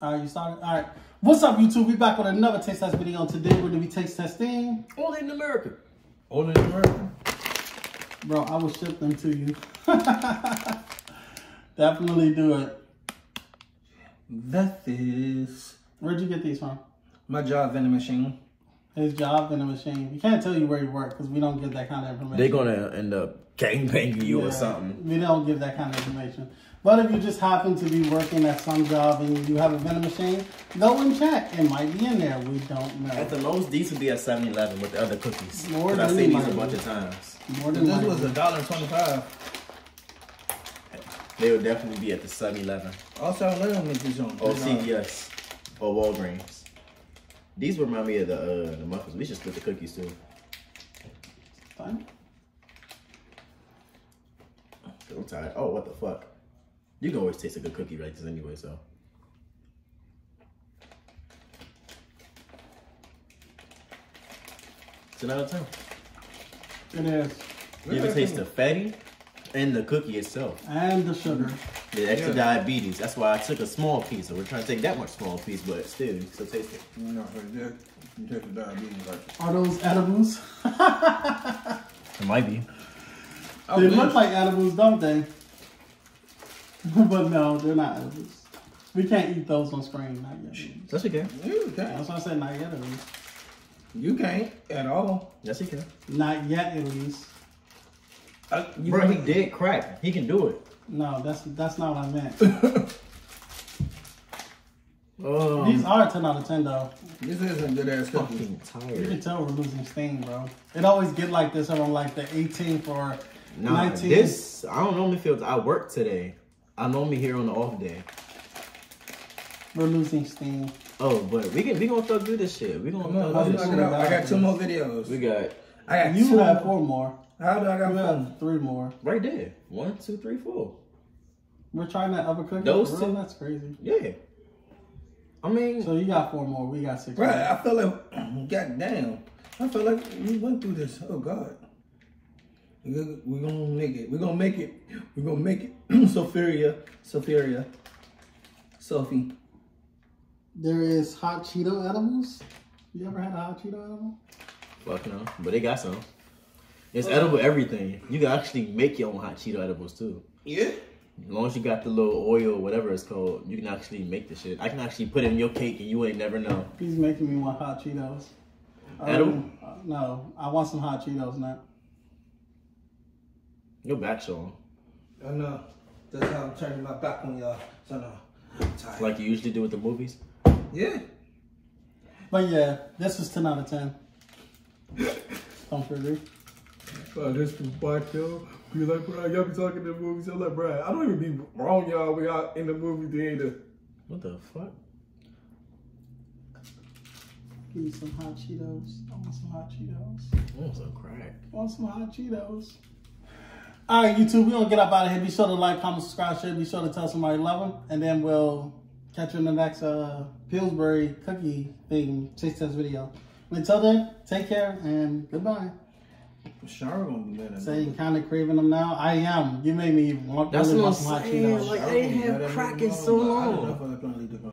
All right, you started? All right. What's up, YouTube? We back with another taste test video. Today we're gonna be taste testing. Only in America. Only in America. Bro, I will ship them to you. Definitely do it. That is Where'd you get these from? my job vending machine. His job in the machine. We can't tell you where you work because we don't give that kind of information. They're gonna end up gangbanging you Yeah, or something. We don't give that kind of information. But if you just happen to be working at some job and you have a vending machine, go and check. It might be in there. We don't know. At the most, these would be at 7 Eleven with the other cookies. More 'Cause I than seen these a bunch be. of times. More than This was a dollar twenty-five. They would definitely be at the 7 Eleven Also, let them make this on. or CVS or Walgreens. These remind me of the uh, the muffins. We should split the cookies too. Fine. I'm tired. Oh, what the fuck? You can always taste a good cookie like this anyway, so. Ten out of ten. It is. You can taste the Funfetti and the cookie itself. And the sugar. The extra Yeah. diabetes. That's why I took a small piece. So we're trying to take that much small piece, but still, you still taste it. No, but that you take the diabetes like Are those edibles? It might be. Oh, they look like edibles, don't they? but no, they're not edibles. We can't eat those on screen, not yet. at least. Yes, you can. You can't. That's why I said not yet at least. You can't at all. Yes, you can. Not yet at least. Uh, you Bro, he did crack. He can do it. No, that's that's not what I meant. Oh, These are 10 out of 10 though. This isn't good ass cookie. fucking You can tell we're losing steam, bro. It always get like this around like the 18 for Nah, 19. this I don't normally feel. I work today. I normally here on the off day. We're losing steam. Oh, but we can we gonna thug through this shit. We gonna Come on, thug let's through knock this it shit. out. I got two more videos. We got I got You two. have four more. How do I got You four? three more. right there. One, two, three, four. We're trying that other cookie. Those For two? That's crazy. Yeah. I mean, So you got four more. We got six. Right, more. I feel like, goddamn, I feel like we went through this. Oh God, we're gonna, make it. We're gonna make it. We're gonna make it. Sophia, Sophia, Sophie. There is hot Cheeto edibles. You ever had a hot Cheeto edible? fuck no. But they got some. It's edible everything. You can actually make your own hot Cheeto edibles too. Yeah. As long as you got the little oil, whatever it's called, you can actually make the shit. I can actually put it in your cake and you ain't never know. He's making me want hot Cheetos. Edible? Um, uh, no, I want some hot Cheetos now. Your back showing. I know. That's how I'm turning my back on y'all. So no, I'm tired. Like you usually do with the movies. yeah. But yeah, this is 10 out of 10. Don't you agree? Uh, this is watch y'all. Be like, bro, y'all be talking to the movies. I'm like, bro, I don't even be wrong, y'all. We out in the movie theater. What the fuck? Give me some hot Cheetos. I want some hot Cheetos. I want some crack. I want some hot Cheetos. All right, YouTube, we're going to get up out of here. Be sure to like, comment, subscribe, share. Be sure to tell somebody you love them. And then we'll catch you in the next uh, Pillsbury cookie thing taste test video. Until then, take care and goodbye. Shower gonna be better. Say you're kind of craving them now. I am. You made me want That's really what want I'm saying, like- they ain't had crack in so long.